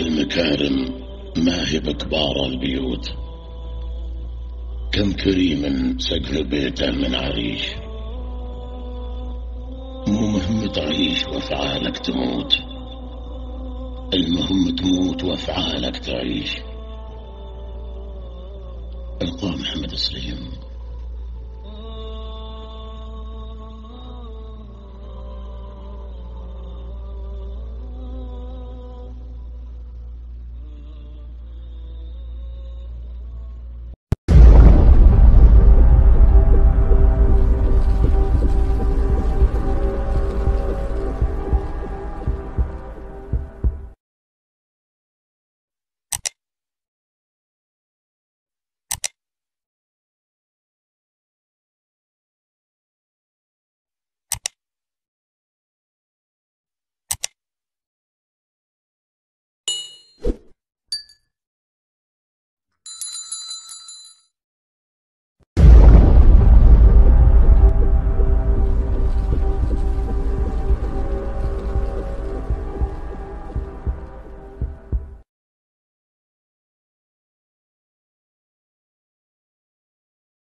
المكارم ما هي بكبار البيوت؟ كم كريم سقف بيته من عريش؟ مو مهم تعيش وافعالك تموت. المهم تموت وافعالك تعيش. ألقى محمد سليم.